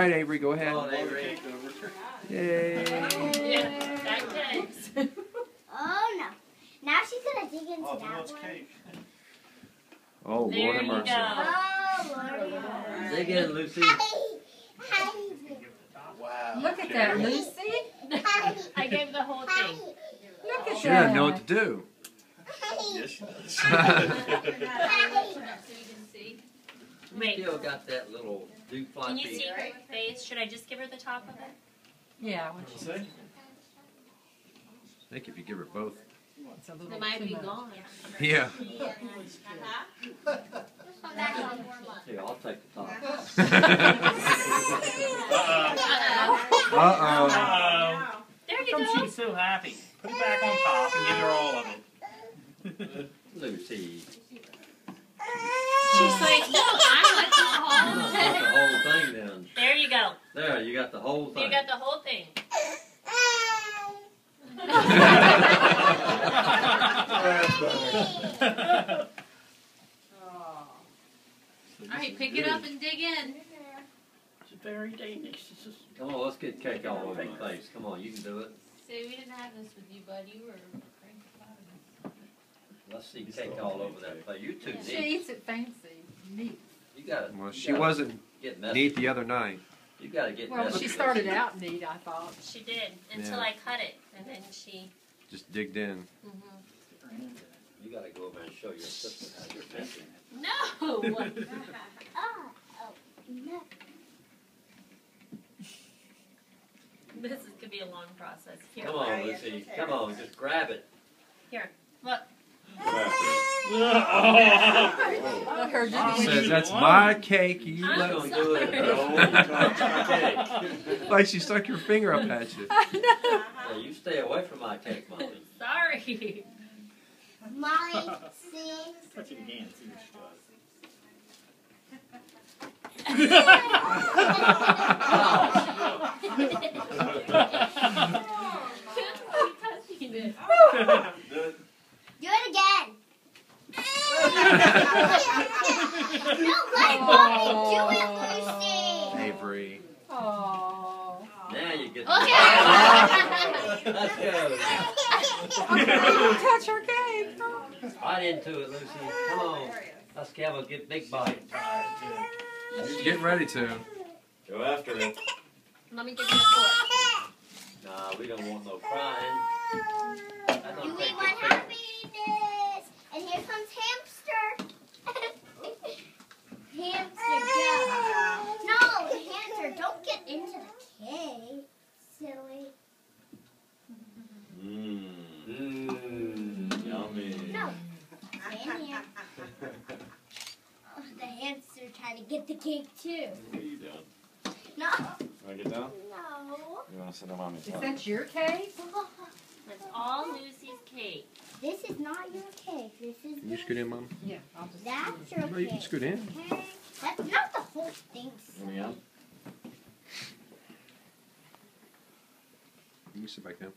right, Avery, go ahead. Come on, Avery. Yay! Yeah, that takes. Oh no. Now she's gonna dig into Oh, that one. cake? Oh, Lord There have mercy. go. Oh Lord. Dig in, Lucy. Wow. Look at that, Lucy. I gave the whole thing. Look at She that. doesn't know what to do. Yes, she does. Wait, Still got that little dew can you see her face? Should I just give her the top of it? Yeah, what See? I think if you give her both. it's It might be gone. Yeah. Here, I'll take the top. Uh-oh. Uh oh. There you How come go. she's so happy? Put it back on top and give her all of it. Lucy. She's oh. like, no, I want the You whole must want thing. the whole thing then. There you go. There, you got the whole thing. You got the whole thing. All right, pick it up and dig in. It's very dangerous. It's just- Come on, let's get cake all over your face. Come on, you can do it. See, we didn't have this with you, bud. You were cranky about Let's see cake all over that place. You two She neat. eats it fancy, neat. You gotta. Well, you she gotta wasn't Get messy. neat the other night. You gotta get Well, messy. she started this. out neat, I thought. She did until Yeah. I cut it, and then she. Just digged in. Mm-hmm. You gotta go over and show your sister how you're messy. No. Oh, oh, no. this is gonna be a long process. Here. Come on, Lucy. Come on, just grab it. I heard you. Says that's my cake. You I'm let Don't do it. sorry. No, like she stuck your finger up at you. Yeah, you stay away from my cake, mommy. Sorry. Molly sings. Touch it again, see what she does. Touching it. Do it again. no, let mommy do it, Lucy. Avery. Oh. Now you get. Okay. Let's go. Don't touch her cake. Right into it, Lucy. Come on. Let's have a good big bite. Get ready to. Go after it. Let me give you a fork. Nah, we don't want no crying. That You don't we take want happiness. And here comes hamster. hamster, go. No, hamster, don't get into the cave. Silly. Mmm. Mmm. Yummy. No. Stand here. Oh, the hamster trying to get the cake too. What are you doing? No. Wanna get down? No. You wanna sit on mommy's Is lap? that your cake? That's all Lucy's cake. This is not your cake. This is Can you scoot in, Mom? Yeah, I'll just. That's your Well, you can cake. scoot in. Okay? That's not the whole thing. Let me out. You can sit back down.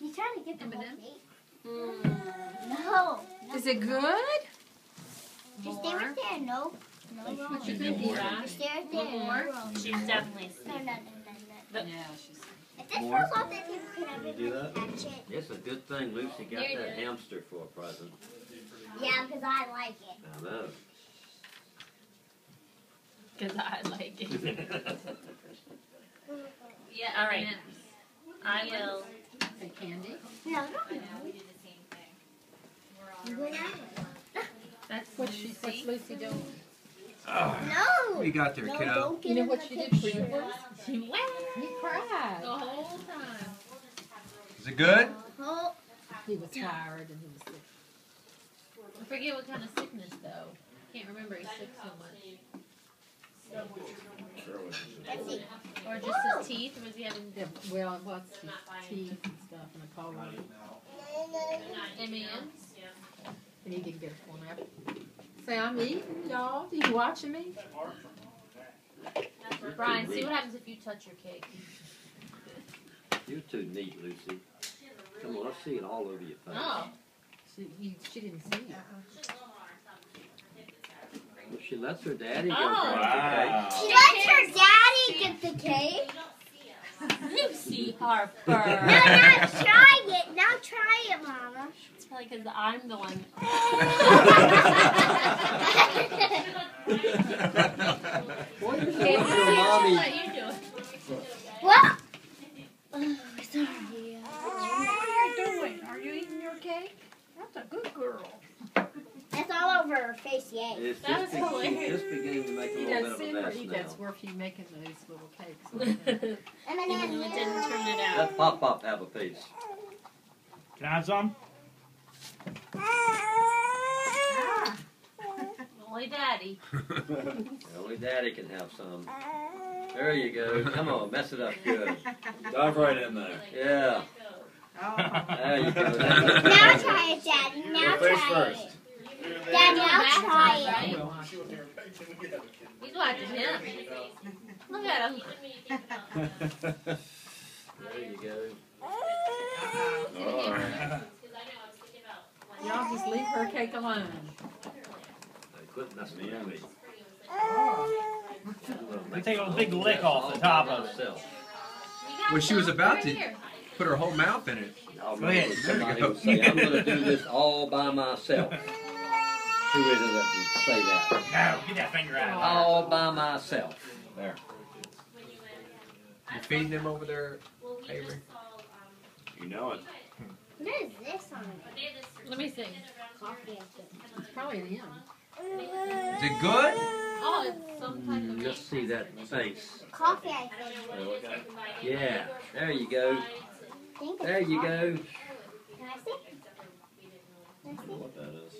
He's trying to get the whole M&M? cake. Mm. No. no. Is it good? Just stay right there. No. No Thank you. rolling. What you think, Eli? Just stay right there. Want No more? She's definitely No, no, no, no, no. But- Yeah, she's. If this More? falls off, then people can have You do that? catch it. It's a good thing Lucy got Here, that Dad. hamster for a present. Yeah, because I like it. I know. Because I like it. Yeah, All right. I will. Say candy. No, no. I know, we did the same thing. We're You all. went out. That's What's she? What's Lucy. Lucy Oh. doing? No. What you got there, No, kiddo? don't get You know what she did for picture. your? She went. He cried. The whole time. Is it good? Oh, He was tired and he was sick. I forget what kind of sickness though. Can't remember he's sick so much. let's see. Or just his teeth, was he having Yeah, well, what's his teeth and stuff and a cold, M&Ms? and he didn't get a full nap. Say, I'm eating, y'all. You watching me? Brian, see what happens if you touch your cake. You're too neat, Lucy. Come on, let's see it all over your face. Oh, She, you, she didn't see it. she lets her daddy go Oh. grab She lets her daddy get oh. the cake. Lucy No, Harper. now try it. Now try it, Mama. It's probably because I'm the one. Okay, it with your mommy? What you doing? what? Oh, sorry. What are you doing? Are you eating your cake? That's a good girl. That's all over her face, yay. It's That just, was hilarious. just beginning to make a He little bit of a like he mess does now. work you making those little cakes. And then Even though it didn't turn it out. Let Pop Pop have a piece. Can I have some? Ah. Only daddy. Only Daddy can have some. There you go. Come on, mess it up good. Dive right in there. Yeah. There you go. now try it, Daddy. Now Go try first. it. Daddy, I'll try it. He's watching him. Look at him. There you go. All right. Y'all just leave her cake alone. They quit messing with me. They take a big lick off the top of it. Myself. Well, she was about to put her whole mouth in it. I'll Go ahead. remember somebody would say, I'm gonna do this all by myself. Who is it that would say that? No, get that finger out of there. All by myself. There. You feeding them over there, Avery? You know it. What is this on it? Let me see. Coffee, It's probably them. Is it good? Oh, it's some type of. Mm, Just see that face. Coffee, I think. Yeah, there you go. I think it's There you go. Can I see? Can I see? What that is.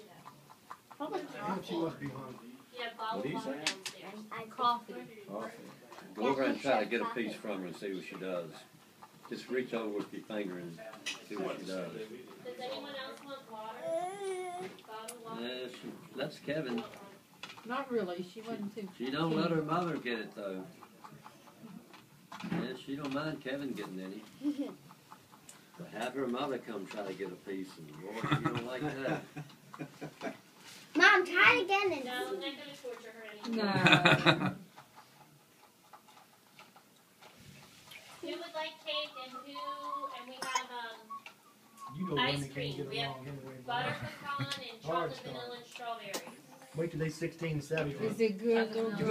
Probably coffee. What do you say? I Coffee. Go over and try to get a piece from her and see what she does. Just reach over with your finger and see what she does. Does anyone else want one? Yeah, she lets Kevin. Not really. She wasn't too. She don't let her mother get it though. Yeah, she don't mind Kevin getting any. But have her mother come try to get a piece, and Lord, she don't like that. Mom, try it again and No. Who would like cake and who, and we have, um, You know Ice women cream. can't get We have along anyway. butter pecan and Hard chocolate stuff. vanilla and strawberry. Wait till they 16 and 17. Is it good, little girl?